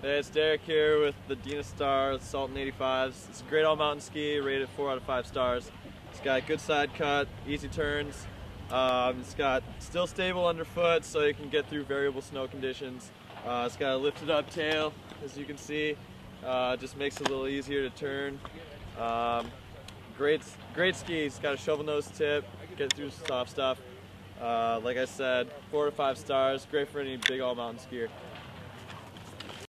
Hey, it's Derek here with the Dynastar Sultan 85s. It's a great all-mountain ski, rated 4 out of 5 stars. It's got good side cut, easy turns. Um, it's got still stable underfoot so you can get through variable snow conditions. Uh, it's got a lifted up tail, as you can see. Uh, just makes it a little easier to turn. Um, great, great ski. It's got a shovel nose tip, get through soft stuff. Uh, like I said, four to five stars. Great for any big all mountain skier.